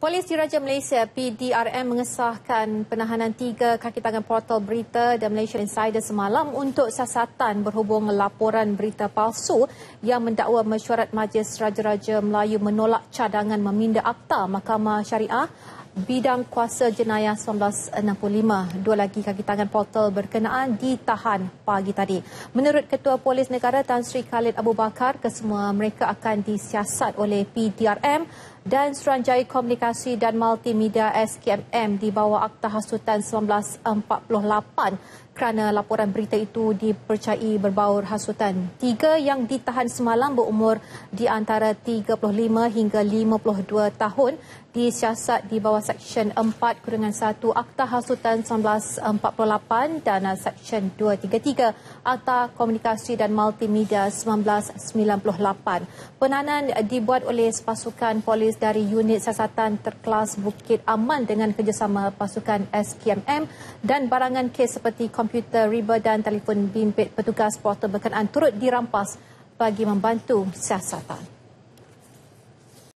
Polis Diraja Malaysia PDRM mengesahkan penahanan tiga kaki tangan portal berita The Malaysian Insider semalam untuk siasatan berhubung laporan berita palsu yang mendakwa mesyuarat Majlis Raja-Raja Melayu menolak cadangan meminda akta Mahkamah Syariah bidang kuasa jenayah 1965. Dua lagi kaki tangan portal berkenaan ditahan pagi tadi. Menurut Ketua Polis Negara Tan Sri Khalid Abu Bakar, kesemua mereka akan disiasat oleh PDRM dan Suruhanjaya Komunikasi dan Multimedia SKMM di bawah Akta Hasutan 1948 kerana laporan berita itu dipercayai berbaur hasutan. Tiga yang ditahan semalam berumur di antara 35 hingga 52 tahun disiasat di bawah Seksyen 4 Kurungan 1 Akta Hasutan 1948 dan Seksyen 233 Akta Komunikasi dan Multimedia 1998. Penahanan dibuat oleh pasukan polis dari unit siasatan terkelas Bukit Aman dengan kerjasama pasukan SKMM dan barangan kes seperti komputer riba dan telefon bimbit petugas portal berkenaan turut dirampas bagi membantu siasatan.